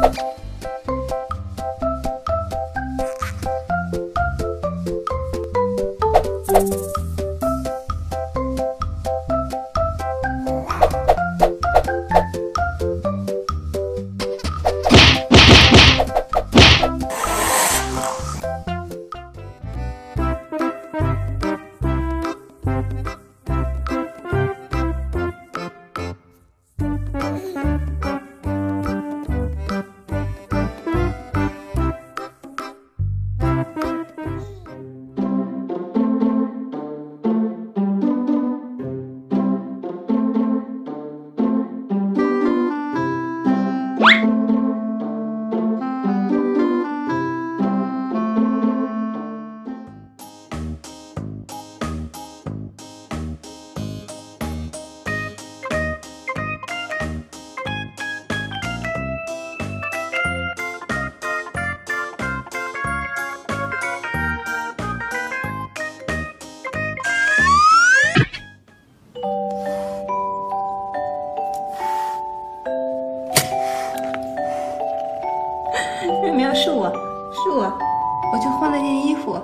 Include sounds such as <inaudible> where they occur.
Música <laughs> 妹妹是我，是我，我就换了件衣服。